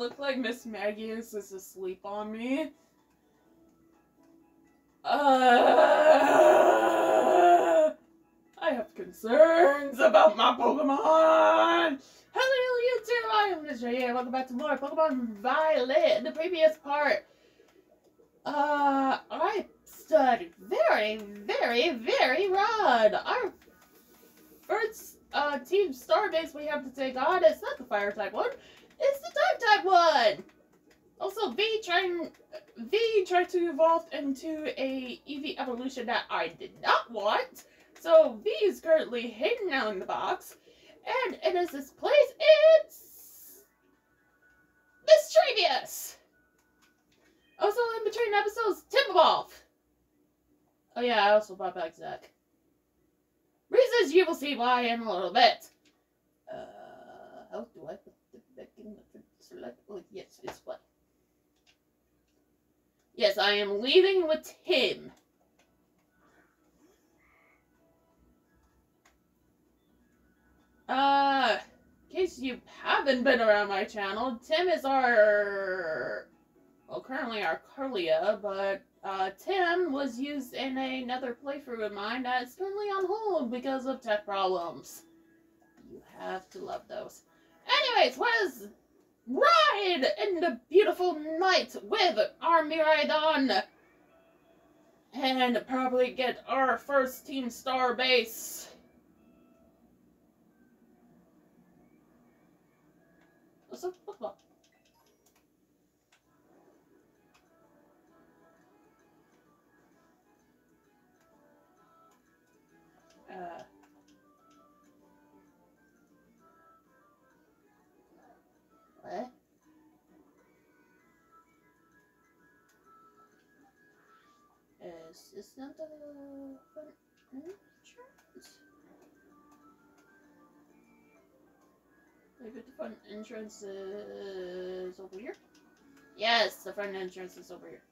look like Miss Maggie is just asleep on me. Uh, I have concerns about my Pokemon. Hello, YouTube. I am Miss J. Welcome back to more Pokemon Violet. In the previous part, uh, I stood very, very, very rod. Our first uh team star base we have to take on is not the fire type one. It's the type type one. Also, V trying V tried to evolve into a EV evolution that I did not want. So V is currently hidden out in the box. And it is this place, it's Mischievous! Also in between episodes, Timberwolf! Oh yeah, I also brought back Zack. Reasons you will see why in a little bit. Uh, how do I put the back in yes, it's play. Yes, I am leaving with him. Uh, in case you haven't been around my channel, Tim is our, well, currently our Kirlia, but uh, Tim was used in another playthrough of mine that's currently on hold because of tech problems. You have to love those. Anyways, what is ride in the beautiful night with our Miraidon and probably get our first team star base. What's up? Uh, what? Is this not the front entrance? Maybe the front entrance is over here? Yes, the front entrance is over here.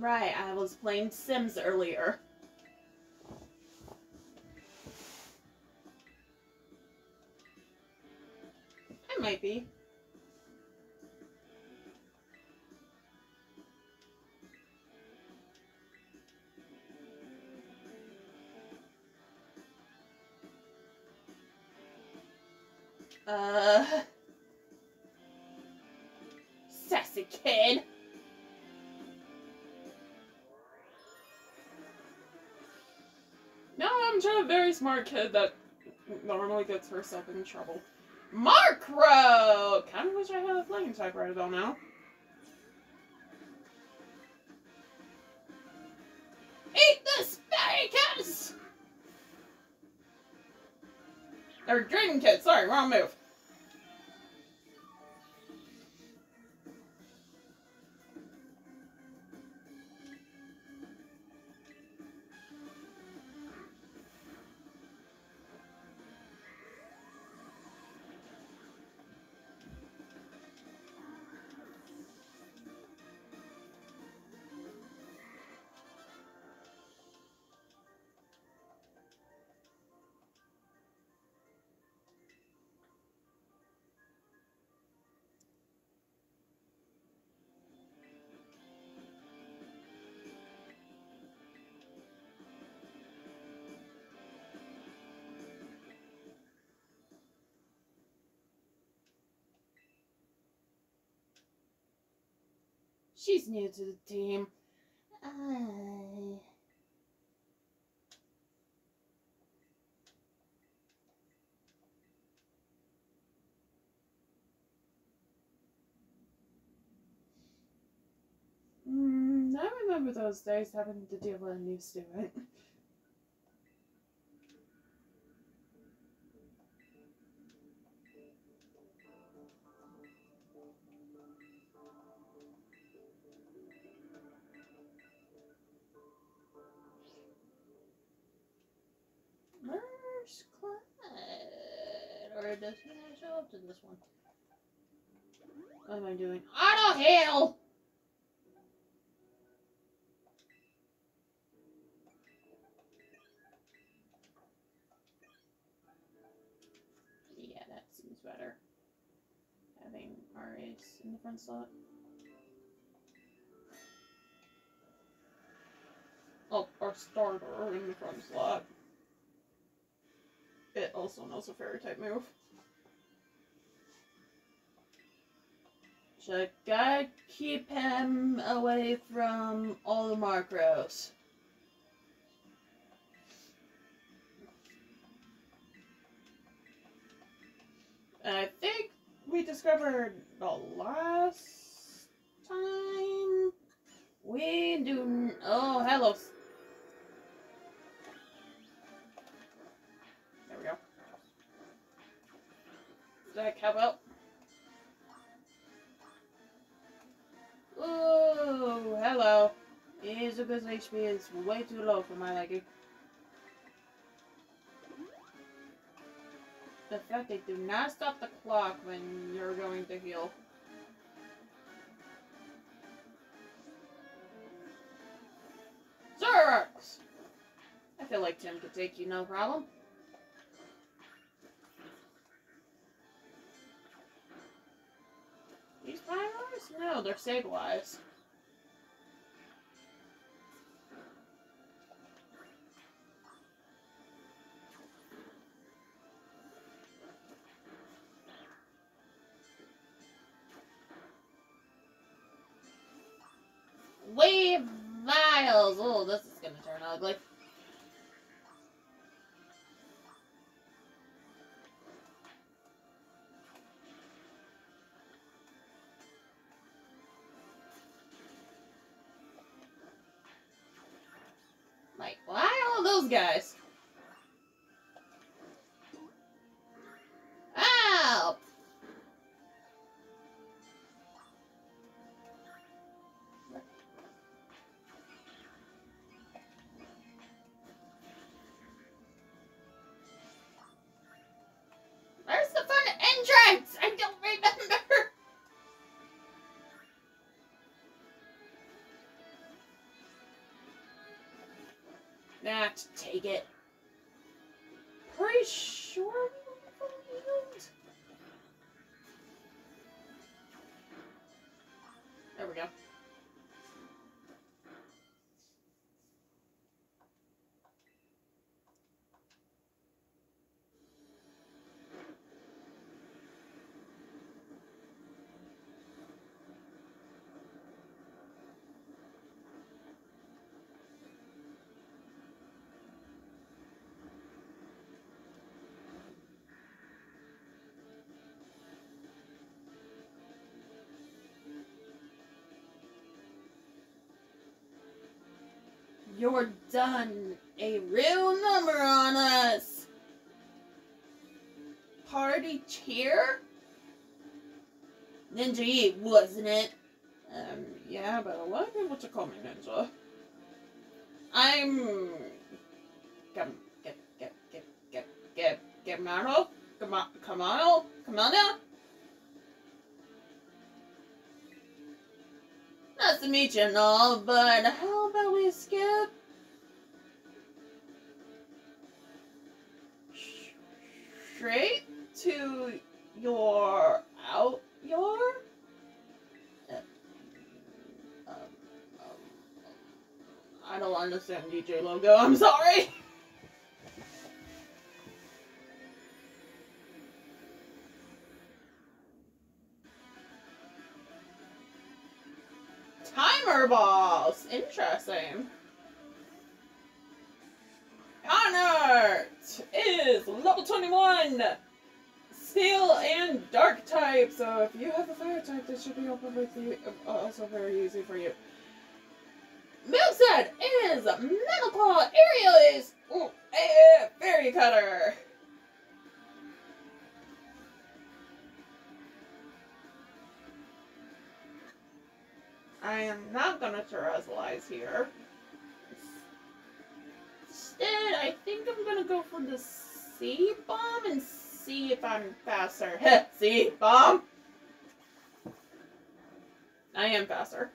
Right, I was playing Sims earlier. I might be. Uh... Sassy kid. Very smart kid that normally gets herself in trouble. Markro! Kind of wish I had a flying type right about now. Eat the Spartacus! Or Dragon Kid, sorry, wrong move. She's new to the team. I... Mm, I remember those days having to deal with a new student. does he not show up to this one? What am I doing? Auto heal! Yeah, that seems better. Having our ace in the front slot. Oh, our starter in the front slot. It also knows a fairy type move. Should I keep him away from all the macros? I think we discovered the last time we do. Oh, hello. There we go. Does that help out? Ooh, hello. Izuka's HP is way too low for my liking. The fact they do not stop the clock when you're going to heal. Zerx! I feel like Tim could take you no problem. They're stabilized. Those guys? Take it. Pretty sure. There we go. You're done a real number on us. Party cheer? Ninja Eve, wasn't it? Um, yeah, but a lot of people to call me Ninja. I'm. Come, get, get, get, get, get, get, Maro? Come Nice to meet you and all, but how about we skip? Straight to your out your. Uh, um, um, I don't understand DJ Giacomo. I'm sorry. Timer balls. Interesting. Honor is level 21. Steel and dark type. So if you have a fire type, this should be open with you. Also very easy for you. Moveset is Metal Claw. Aerial is ooh, eh, Fury Cutter. I am not gonna terastallize here. Instead, I think I'm gonna go for the Seed Bomb and see if I'm faster. see, bomb. I am faster.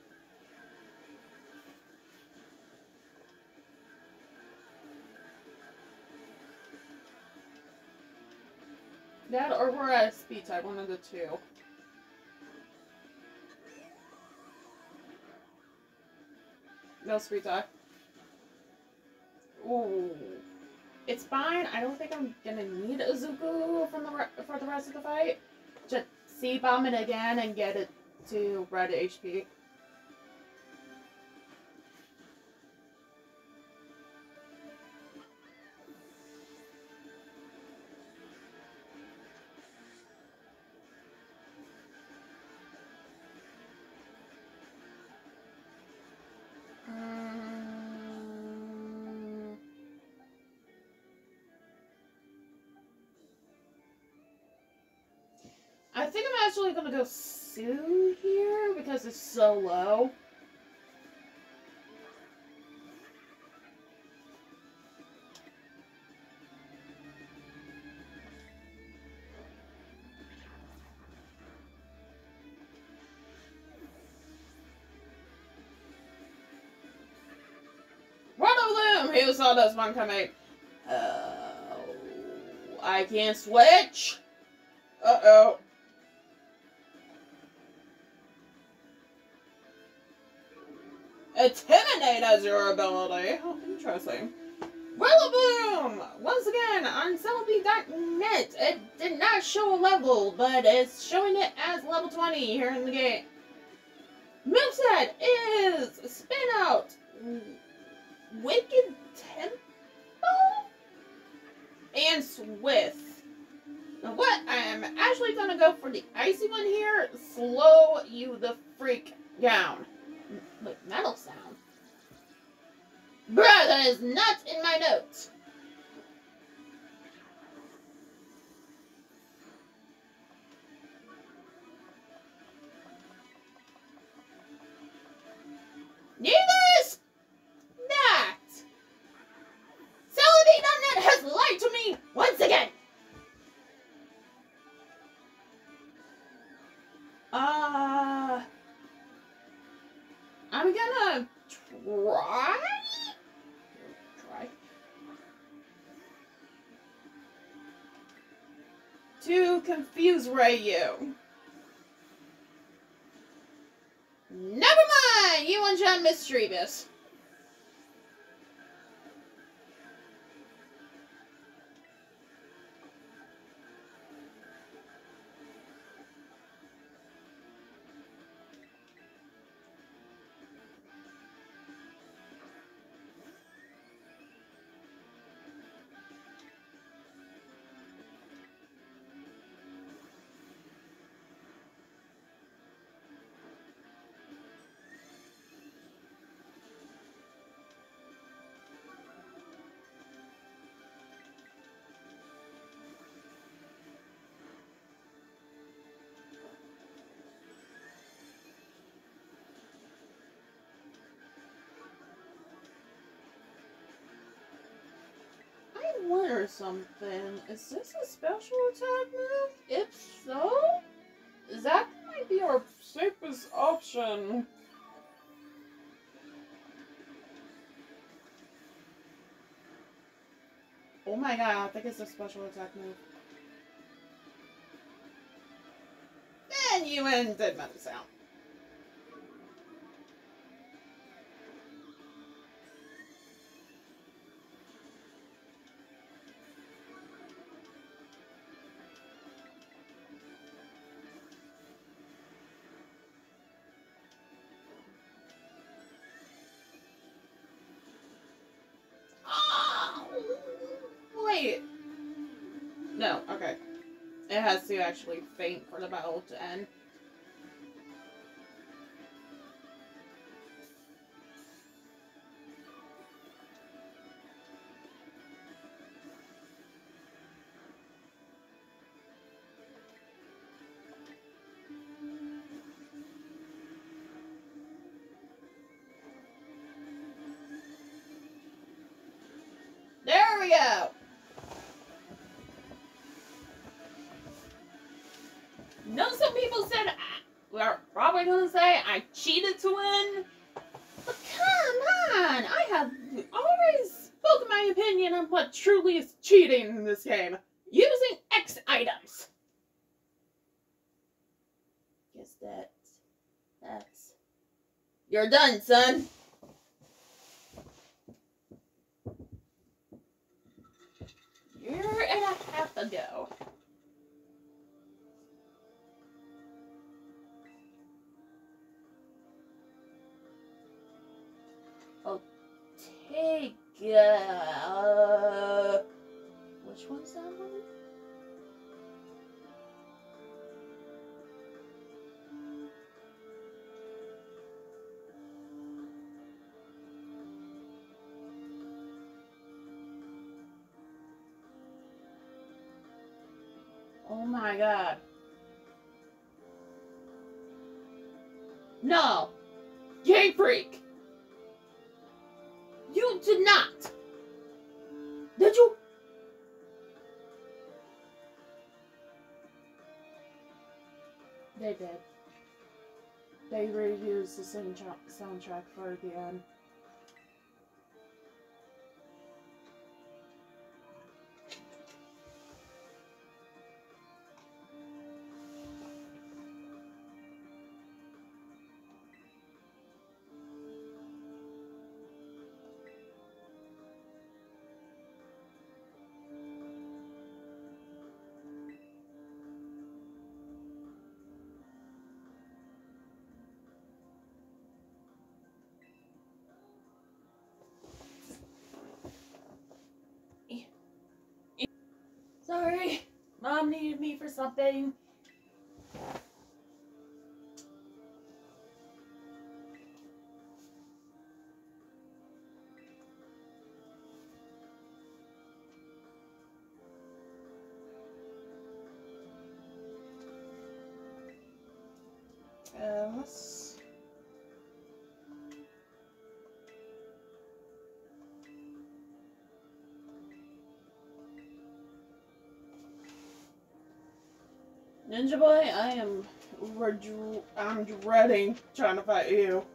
That or we're at a speed type, one of the two. No type. Ooh. It's fine. I don't think I'm gonna need a Zuko from the for the rest of the fight. Just Seed Bomb it again and get it to red HP. Actually gonna go Sue here because it's so low. What of them? Who saw this one coming? Oh, I can't switch. Uh oh. Intimidate as your ability. Oh, interesting. Revavroom! Once again, on Serebii.net, it did not show a level, but it's showing it as level 20 here in the game. Moveset is Spin Out, Wicked Torque, and Swift. Now what I am actually gonna go for the icy one here, slow you the freak down. Wait, metal sound? Bruh, that is not in my notes. Neither To confuse Rayu. Never mind! You and John Mischievous. Wonder something. Is this a special attack move? If so, that might be our safest option. Oh my god, I think it's a special attack move. And you ended metal sound. It has to actually faint for the battle to end. You're done, son. My god. No! Game Freak! You did not! Did you? They did. They reused the same soundtrack for the end. Something. Ninja Boy, I am I'm dreading trying to fight you.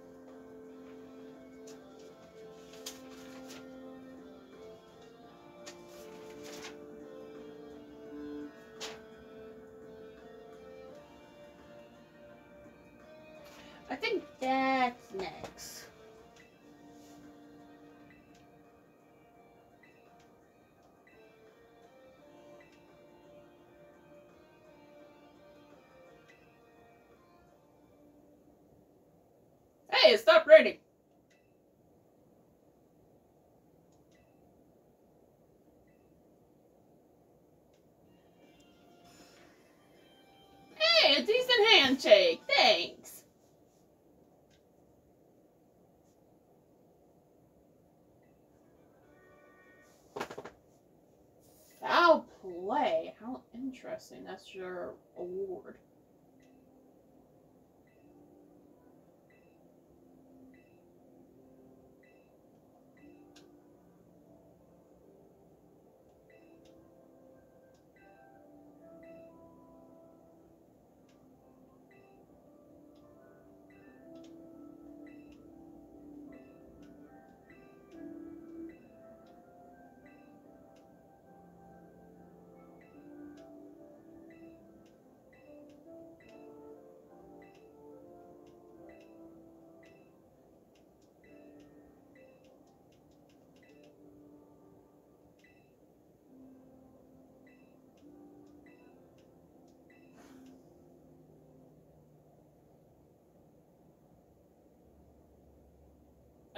Interesting. That's your award.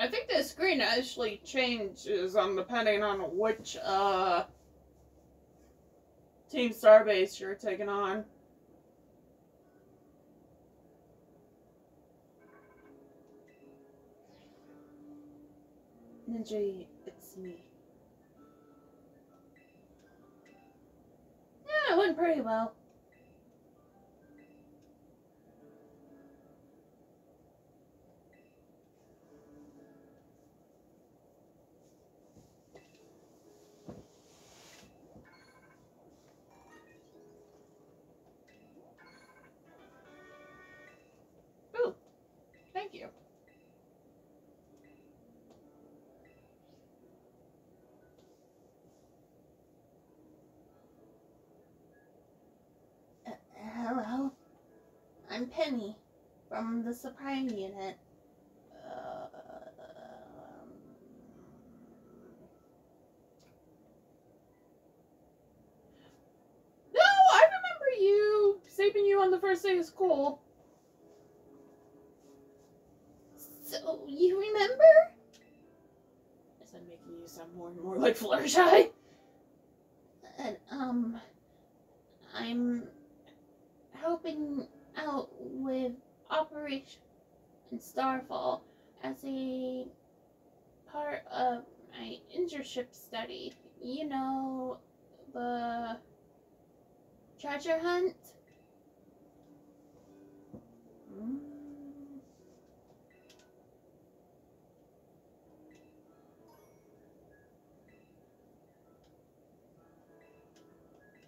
I think the screen actually changes on depending on which uh Team Starbase you're taking on. Ninja, it's me. Yeah, it went pretty well. And Penny from the Supreme unit. Uh, no, I remember you saving you on the first day of school. So you remember? Is that making you sound more and more like Fluttershy? And um, I'm helping with Operation and Starfall as a part of my internship study. You know, the treasure hunt. Mm.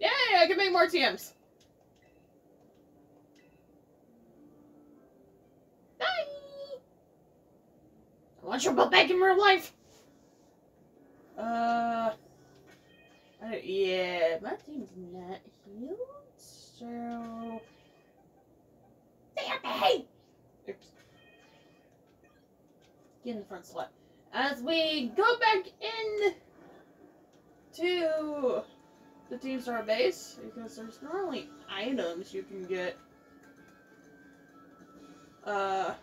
Yay, I can make more TMs. I want you to go back in real life. Uh, yeah, my team's not huge, so. Damn Oops. Get in the front slot. As we go back in to the Team Star base, because there's normally items you can get. Uh,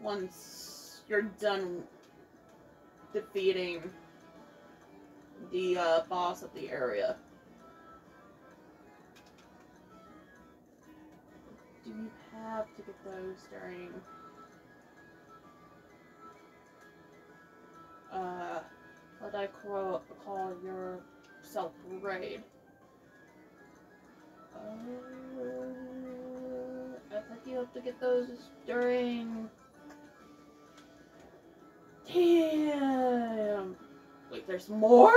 once you're done defeating the uh, boss of the area. Do you have to get those during uh what I call call your self raid? Uh, I think you have to get those during Damn. Wait, there's more?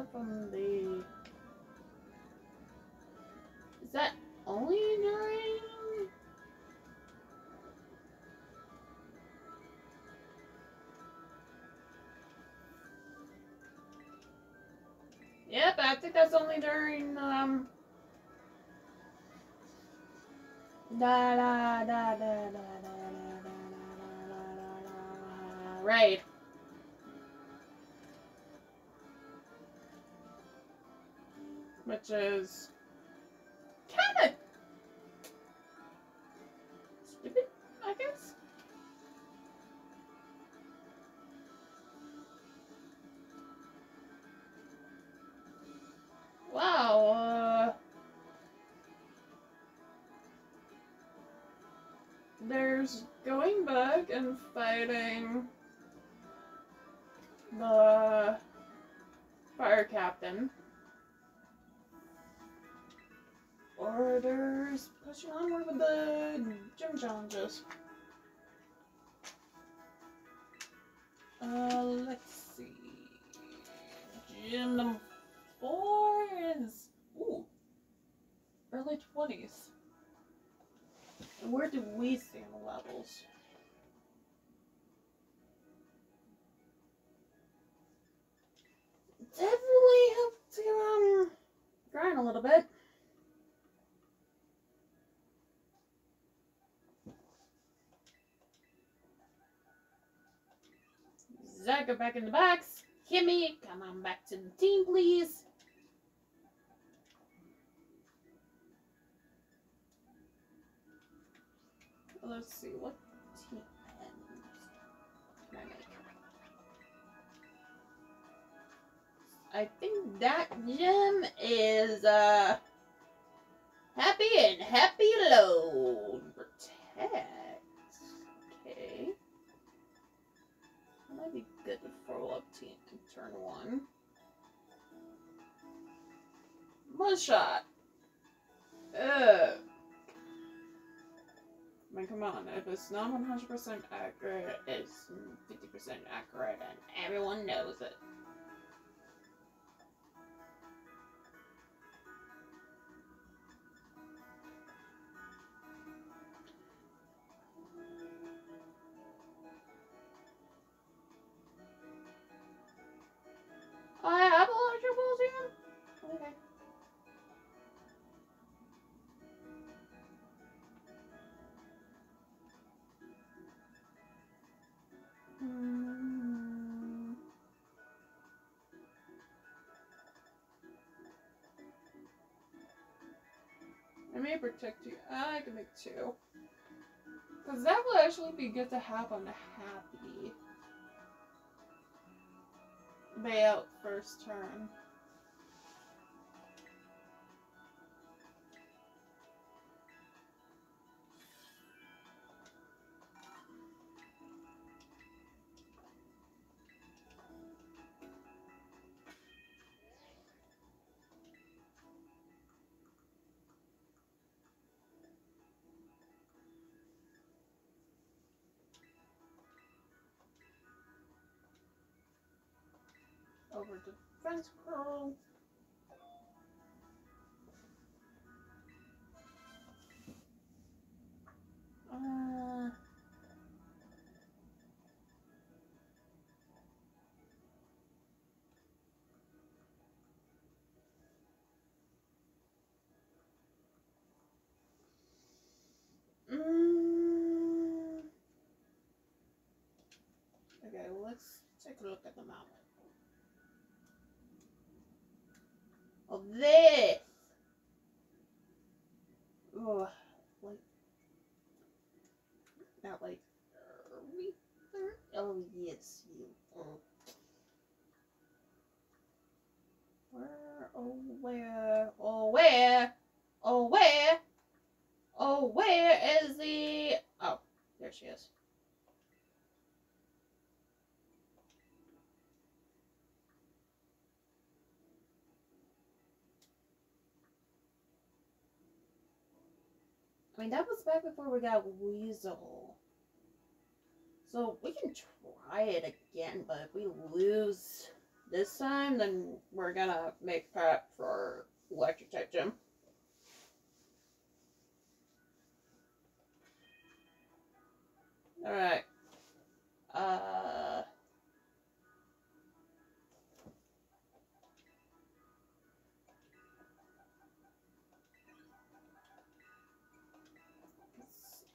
Stuff from the. Is that only during? Yep, I think that's only during um. Da da which is kind of stupid, I guess. Wow. Uh, there's going back and fighting the fire captain. Orders pushing onward with the gym challenges. Uh, let's see. Gym number four is ooh early twenties. Where do we stand the levels? Definitely have to um grind a little bit. Zach, go back in the box. Kimmy, come on back to the team, please. Let's see, what team can I make? I think that gym is, uh, happy and happy load. Protect. That might be good to roll up team turn one. One shot. Ugh. I mean, come on. If it's not 100% accurate, it's 50% accurate, and everyone knows it. I may protect you. I can make two. Because that would actually be good to have on the happy. Layout first turn. Uh, mm, okay, let's take a look at the map. Oh, this! Oh, like, not like, oh, yes, you. Oh. Where, oh, where, oh, where, oh, where, oh, where is the, oh, there she is. I mean, that was back before we got Weasel. So we can try it again, but if we lose this time, then we're gonna make prep for electric type gym. Alright. Uh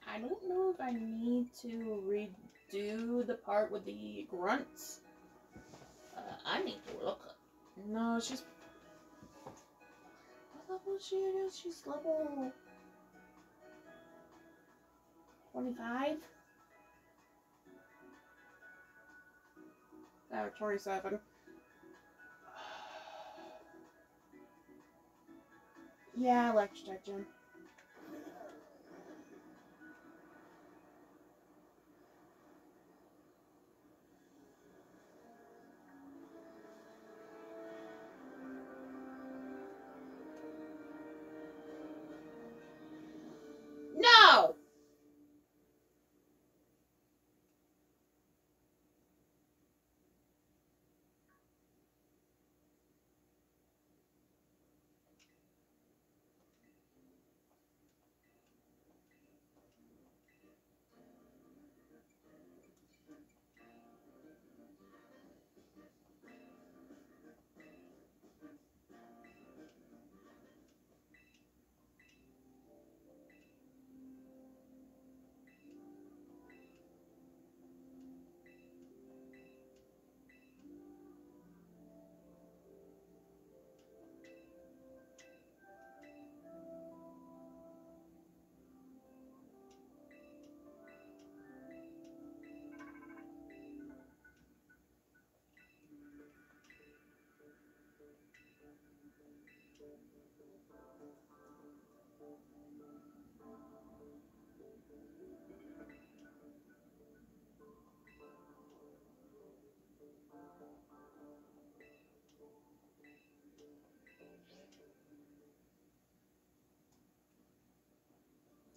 I don't know if I need to redo the part with the grunts. Uh, I need to look. No, she's. What level is she is? She's level 25? No, 27. Yeah, electric gym.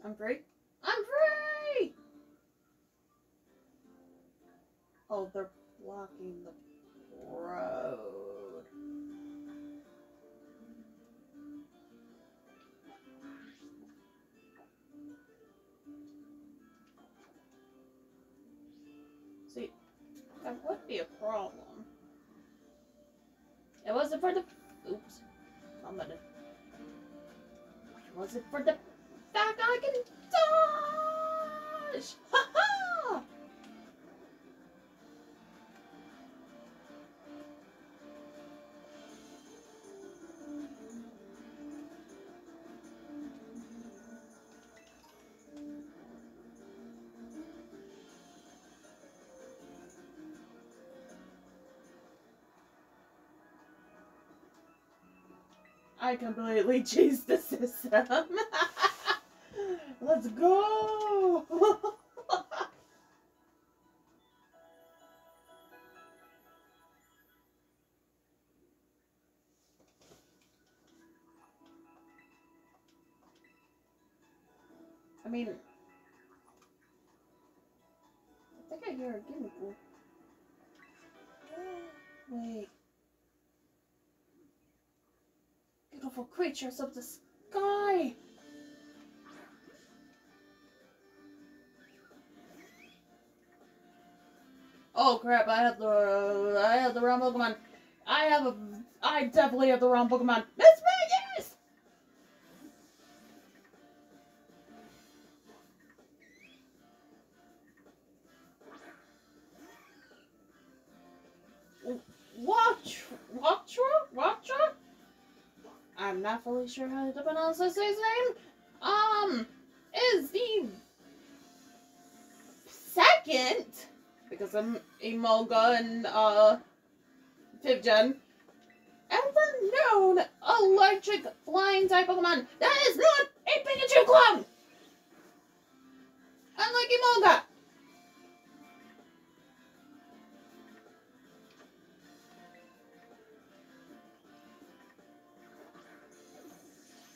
I'm free? I'm free! Oh, they're blocking the road. See, that would be a problem. It wasn't for the... Oops. I'm gonna... It wasn't for the fact I can dodge! Ha ha! I completely changed the system. Let's go. I mean, I think I hear a guinea pig. Wait. Beautiful creatures of the Oh crap! I have the I have the wrong Pokemon. I have a I definitely have the wrong Pokemon. Miss Vegas. Watch, Watcha, Watcha. I'm not fully sure how to pronounce this name. Um, is the second because I'm a Emolga and uh fifth gen ever known electric flying type Pokemon that is not a Pikachu clone. Unlike Emolga.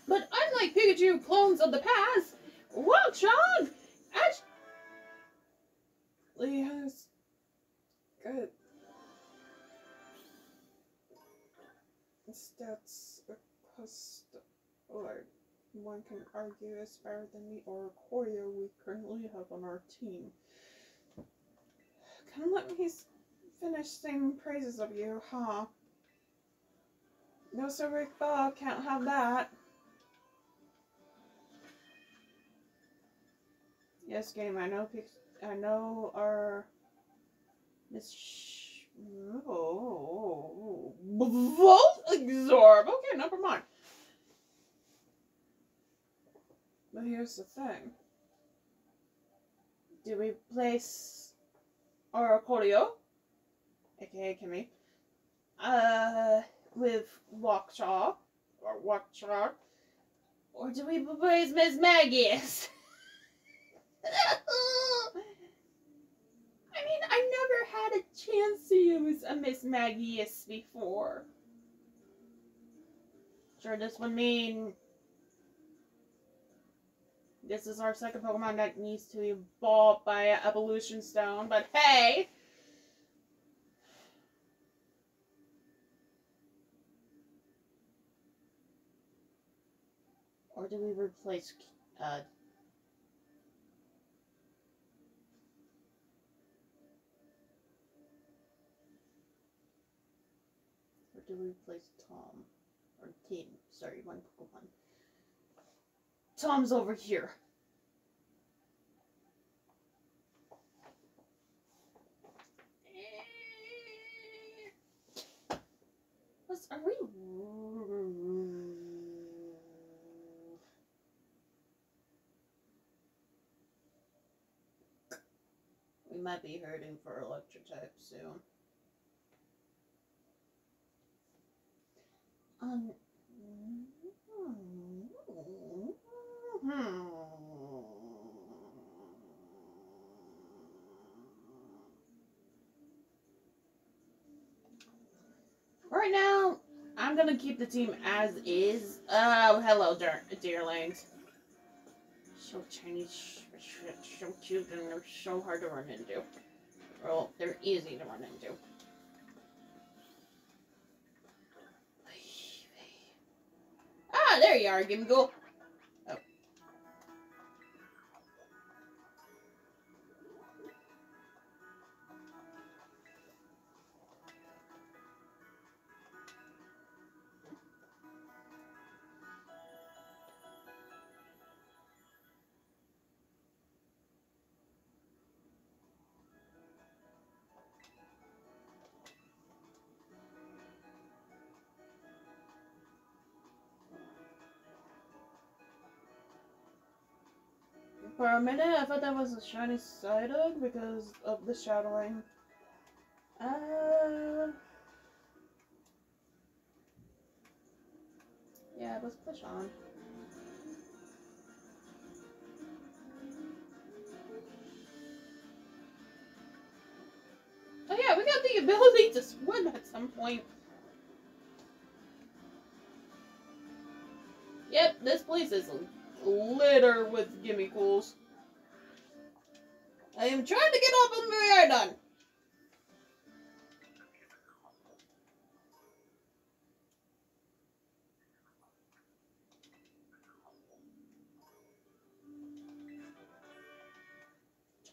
But unlike Pikachu clones of the past, Wildshark actually has good stats across the board. One can argue is better than the Oricorio we currently have on our team. Of let me finish singing praises of you, huh? No, Sir Rick Bob can't have that. Yes, game. I know. I know our Miss. Sh- oh, Volt Absorb. Okay, never mind. But here's the thing. Do we place our Cordio, aka Kimmy, uh, with Walkshaw or Walkshaw, or do we place Miss Maggie's? I mean, I never had a chance to use a Miss Maggie's before. Sure, this would mean this is our second Pokemon that needs to evolve by evolution stone, but hey! Or do we replace uh, We replace Tom? Or Tim? Sorry, one Pokemon. Tom's over here. Are we? We might be hurting for Electrotype soon. Um. Right now, I'm gonna keep the team as is. Oh, hello, dear, dearlings. So Chinese, so cute, and they're so hard to run into. Well, they're easy to run into. There you are, Gimmighoul. Minute, I thought that was a shiny Psyduck because of the shadowing. Uh... Yeah, let's push on. Oh yeah, we got the ability to swim at some point. Yep, this place is litter with Gimmighouls. I am trying to get off of Miraidon.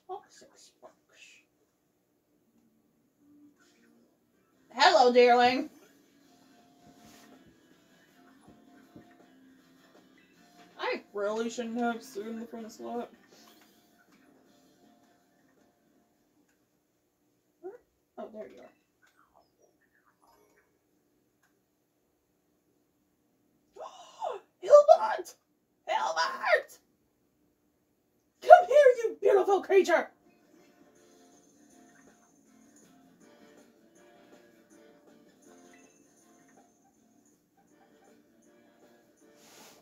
Toxic sparks. Hello, darling. I really shouldn't have Sue in the front slot. Where? Oh, there you are. Hilbert! Hilbert! Come here, you beautiful creature!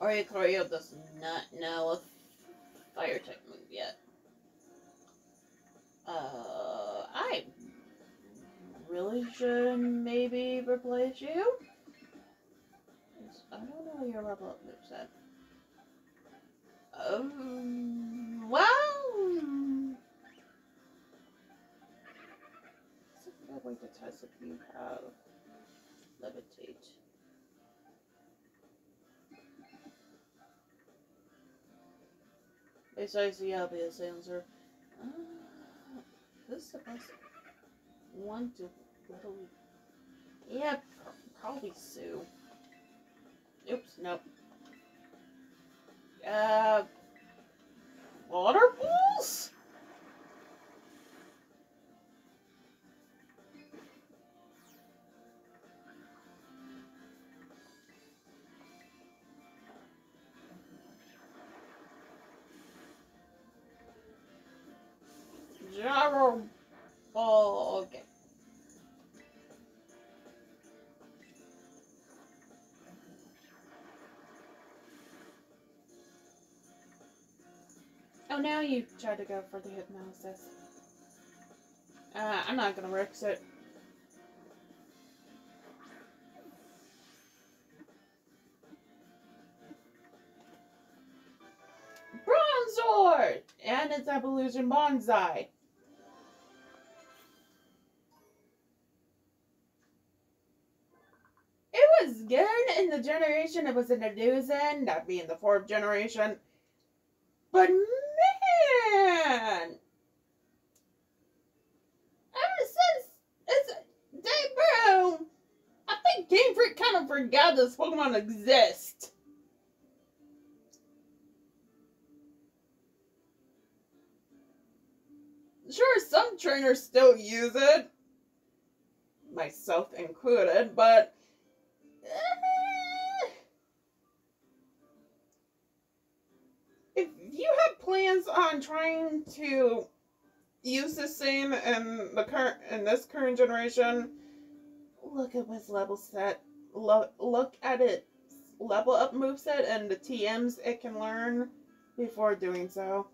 Oricorio does not know a fire type move yet. Uh, I really should maybe replace you. I don't know your level up moveset. Um, well, a to test if you have levitate. It's the obvious answer. Uh, who's supposed to want to little? Yeah, probably Sue. Oops, nope. Uh, Oh, now you try to go for the hypnosis. Uh, I'm not gonna risk it. Bronzor! And its evolution bonsai. It was good in the generation it was introduced in, that being the fourth generation. But man! Ever since its debut, I think Game Freak kind of forgot this Pokemon exist. Sure, some trainers still use it, myself included, but eh, if you have plans on trying to use the same in the current in this current generation, look at what's level set. Lo- look at its level up moveset and the TMs it can learn before doing so.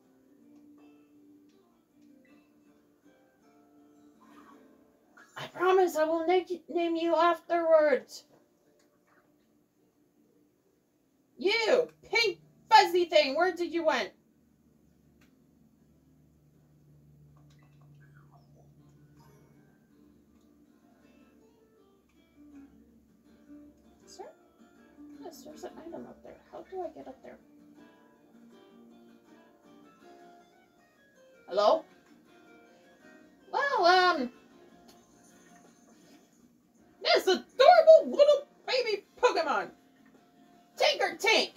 I promise I will na- name you afterwards. You, pink fuzzy thing, where did you went? Do I get up there? Hello? Well, um, this adorable little baby Pokemon, Tinkatink!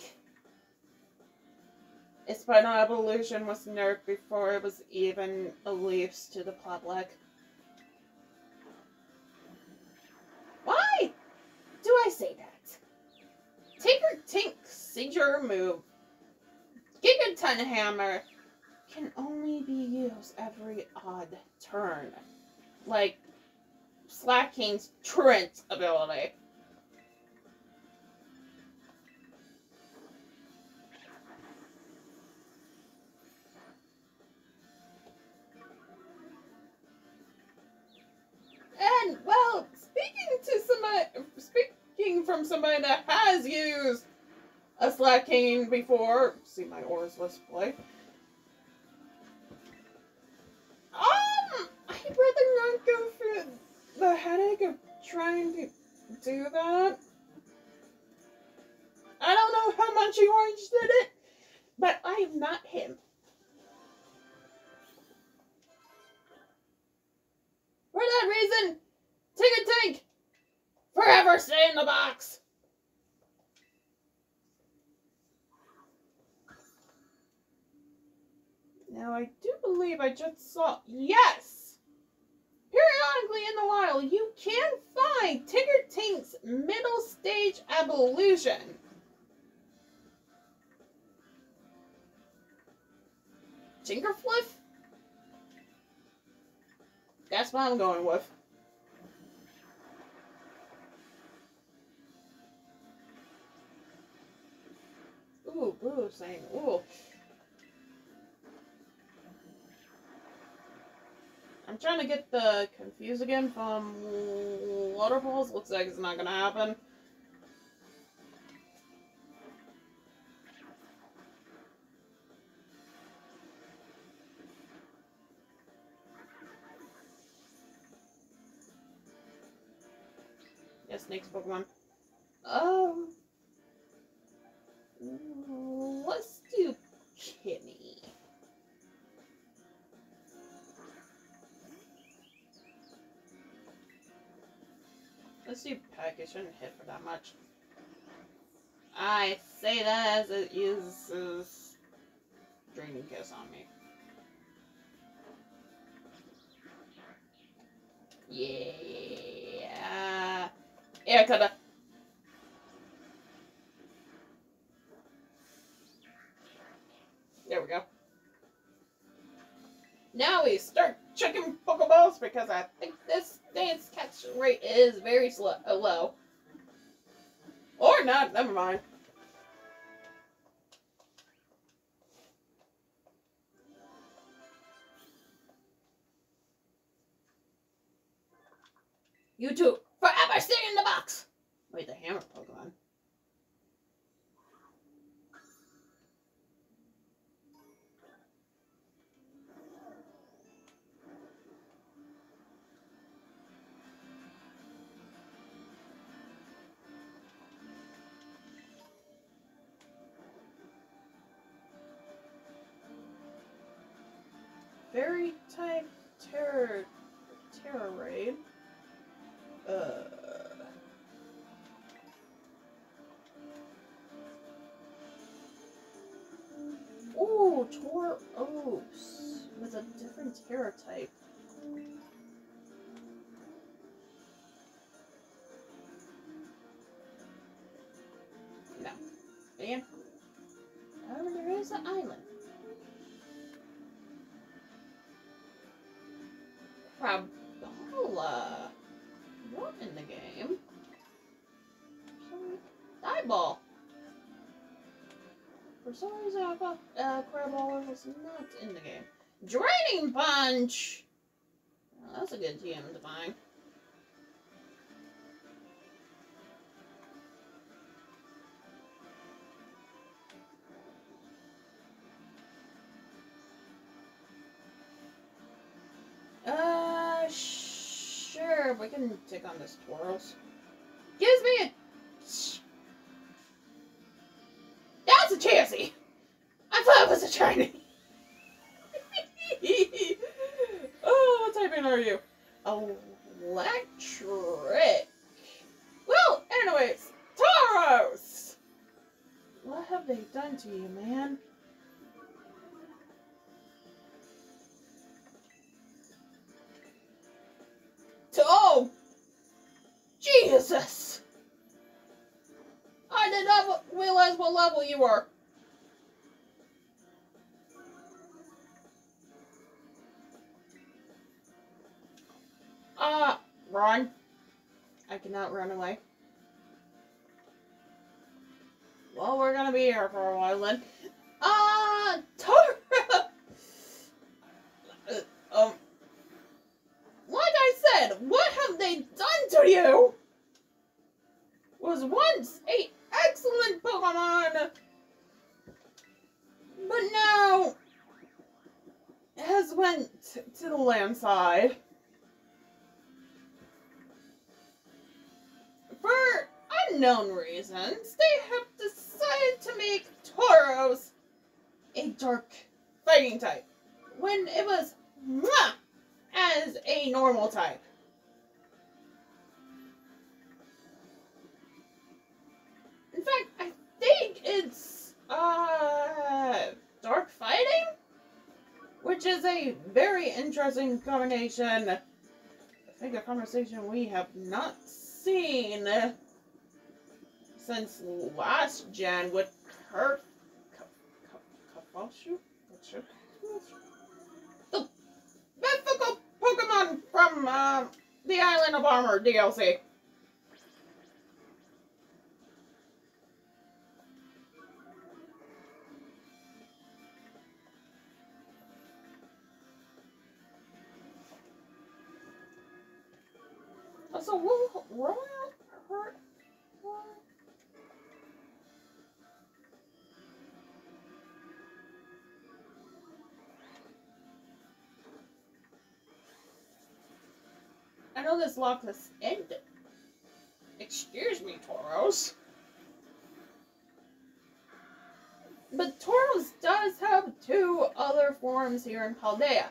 Its final evolution was nerfed before it was even released to the public. Why do I say that? Tinkatink's signature move, Gigaton Hammer, can only be used every odd turn. Like Slaking's Truant ability. And well, speaking to somebody, from somebody that has used a Slaking before, see my ores display. Um, I'd rather not go through the headache of trying to do that. I don't know how much Orange did it, but I am not him. For that reason, take a Tink, forever stay in the box. Now I do believe I just saw, yes! Periodically in the wild, you can find Tinkatink's middle stage evolution. Tinkerfliff? That's what I'm going with. Ooh, ooh, saying, ooh. I'm trying to get the confuse again from waterfalls. Looks like it's not gonna happen. Yes, next Pokemon. Um, let's do Kimmy. Let's do Peck. It shouldn't hit for that much. I say that as it uses Draining Kiss on me. Yeah. Yeah, because I think this dance catch rate is very slow, uh, low. Or not, never mind. You two, forever stay in the box! Wait, the hammer Pokemon. Man. However, there is an island. Crabola. Not in the game. Die ball. For some reason, I thought uh, Crabola was not in the game. Draining Punch! Oh, that's a good TM to find. if we can take on the squirrels. Gives me a... That's a Chansey! I thought it was a shiny. oh, what type in are you? Electric. Well, anyways, Tauros! What have they done to you, man? Level you were. Uh, run. I cannot run away. Well, we're gonna be here for a while then. Uh, Tara! Unknown reasons, they have decided to make Tauros a dark fighting type when it was mwah, as a normal type. In fact, I think it's uh dark fighting, which is a very interesting combination. I think a conversation we have not seen since last gen with Kurt? The mythical Pokemon from uh, the Island of Armor DLC. Lock. Excuse me, Tauros. But Tauros does have two other forms here in Paldea.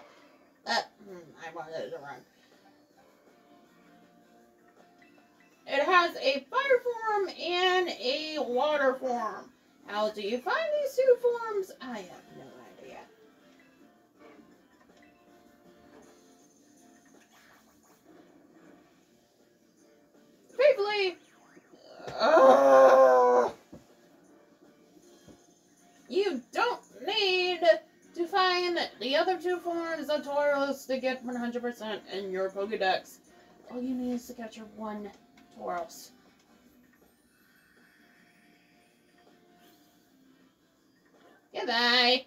Uh, hmm, I wanted to run. It has a fire form and a water form. How do you find these two forms? I have Briefly, uh, you don't need to find the other two forms of Tauros to get 100% in your Pokedex. All you need is to catch your one Tauros. Goodbye.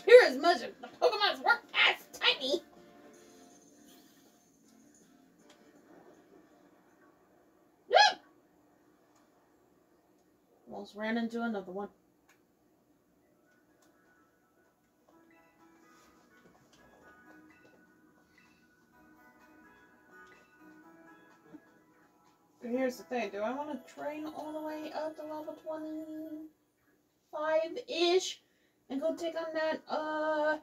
Care as much if the Pokemon's weren't as tiny. Almost ran into another one. here's the thing. Do I want to train all the way up to level 25-ish and go take on that, uh,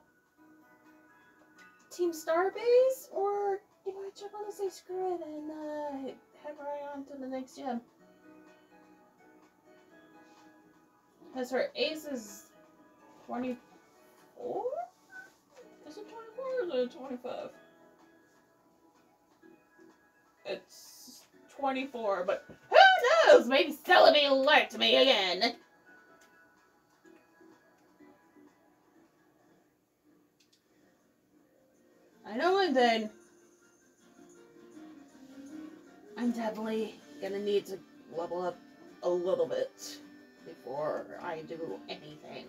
Team Starbase? Or do I just want to say screw it and, uh, head right on to the next gym? Because her ace is 24? Is it 24 or is it 25? It's 24, but who knows? Maybe Celebi liked me again. I know one thing. I'm definitely gonna need to level up a little bit before I do anything.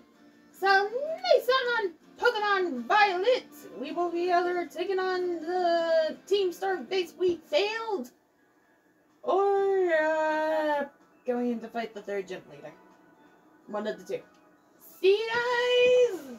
So next time on Pokemon Violet, we will be either taking on the Team Star base we failed, or uh, going in to fight the third gym leader. One of the two. See ya!